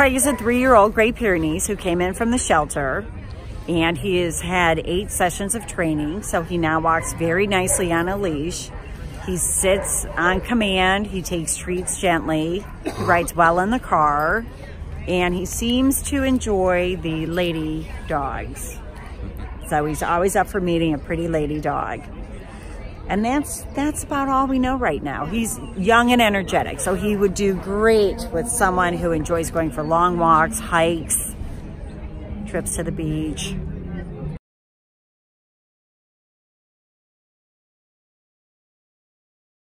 Is a three-year-old Great Pyrenees who came in from the shelter and he has had eight sessions of training. So he now walks very nicely on a leash. He sits on command. He takes treats gently. He rides well in the car and he seems to enjoy the lady dogs. So he's always up for meeting a pretty lady dog. And that's that's about all we know right now. He's young and energetic, so he would do great with someone who enjoys going for long walks, hikes, trips to the beach.